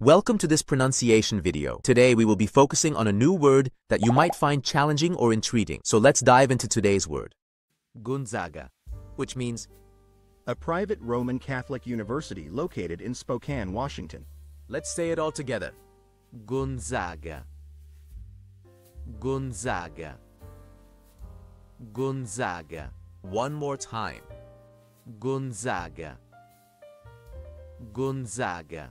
Welcome to this pronunciation video. Today we will be focusing on a new word that you might find challenging or intriguing. So let's dive into today's word. Gonzaga, which means a private Roman Catholic university located in Spokane, Washington. Let's say it all together. Gonzaga. Gonzaga. Gonzaga. One more time. Gonzaga. Gonzaga.